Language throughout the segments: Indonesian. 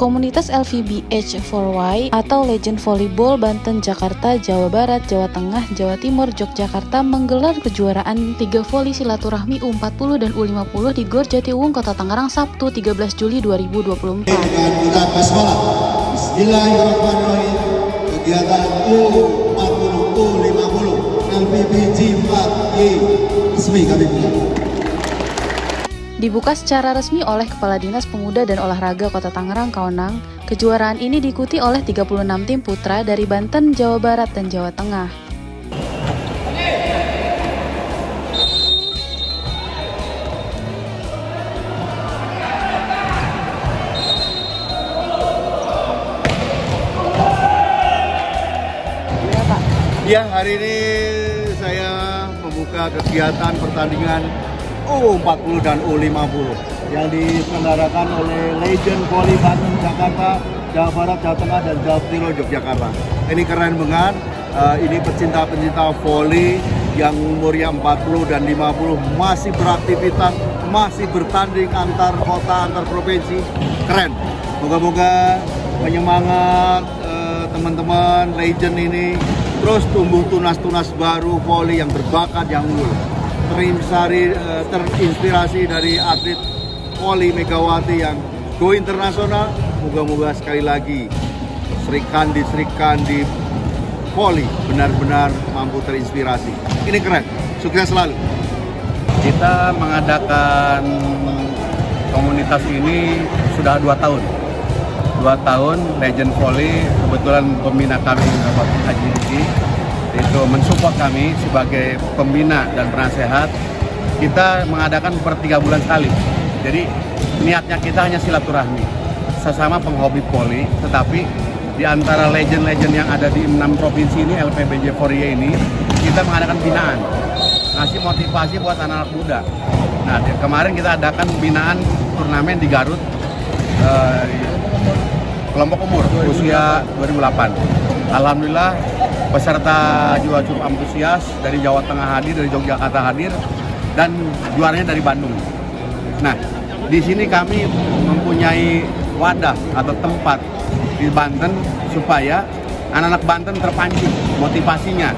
Komunitas LVBH4Y atau Legend Volleyball Banten, Jakarta, Jawa Barat, Jawa Tengah, Jawa Timur, Yogyakarta menggelar kejuaraan 3 voli silaturahmi U40 dan U50 di Gor Jatiwung, Kota Tangerang, Sabtu 13 Juli 2024. Kita basmalah. Bismillahirrahmanirrahim. Kegiatan U40 U50 LVBG 4Y resmi kami. Dibuka secara resmi oleh Kepala Dinas Pemuda dan Olahraga Kota Tangerang Kaunang, kejuaraan ini diikuti oleh 36 tim putra dari Banten, Jawa Barat, dan Jawa Tengah. Ya, hari ini saya membuka kegiatan pertandingan U40 dan U50 yang diselenggarakan oleh Legend Volley Banten Jakarta, Jawa Barat, Jawa Tengah, dan Jawa Timur Yogyakarta. Ini keren banget. Uh, ini pecinta-pecinta volley yang umurnya 40 dan 50 masih beraktivitas, masih bertanding antar kota, antar provinsi. Keren. Moga-moga penyemangat uh, teman-teman legend ini terus tumbuh tunas-tunas baru volley yang berbakat yang unggul terinspirasi, eh, terinspirasi dari atlet Poli Megawati yang go internasional. Moga-moga sekali lagi Sri Kandi Sri Kandi Poli benar-benar mampu terinspirasi. Ini keren, sukses selalu. Kita mengadakan komunitas ini sudah dua tahun. Dua tahun Legend Volley, kebetulan pembina kami Bapak Haji itu mensupport kami sebagai pembina dan penasehat kita mengadakan per tiga bulan sekali. Jadi niatnya kita hanya silaturahmi sesama penghobi poli tetapi di antara legend-legend yang ada di enam provinsi ini LPBJ Foria ini kita mengadakan binaan. Ngasih motivasi buat anak-anak muda. Nah kemarin kita adakan binaan turnamen di Garut eh, kelompok umur usia 2008 Alhamdulillah peserta juga cukup antusias dari Jawa Tengah hadir, dari Yogyakarta hadir, dan juaranya dari Bandung. Nah, di sini kami mempunyai wadah atau tempat di Banten supaya anak-anak Banten terpancing motivasinya,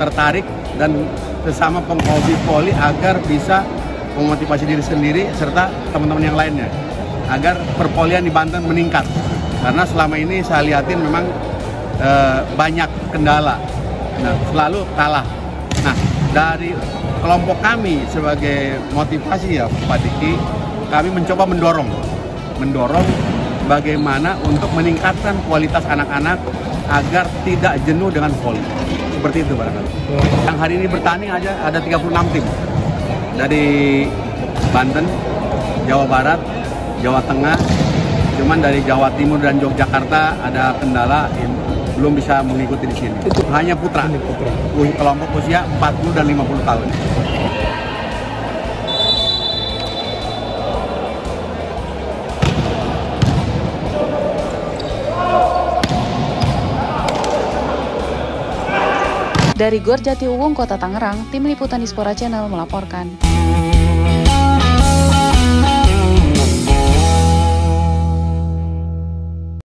tertarik dan sesama penghobi poli agar bisa memotivasi diri sendiri serta teman-teman yang lainnya agar perpolian di Banten meningkat karena selama ini saya lihatin memang Eh, banyak kendala, nah, selalu kalah. Nah, dari kelompok kami sebagai motivasi ya Pak Diki, kami mencoba mendorong, mendorong bagaimana untuk meningkatkan kualitas anak-anak agar tidak jenuh dengan voli. Seperti itu barangkali. Yang hari ini bertanding aja ada 36 tim dari Banten, Jawa Barat, Jawa Tengah, cuman dari Jawa Timur dan Yogyakarta ada kendala belum bisa mengikuti di sini. Itu hanya putra. Hanya putra. Kelompok usia 40 dan 50 tahun. Dari Gor Jatiuwung, Kota Tangerang, Tim Liputan Dispora Channel melaporkan.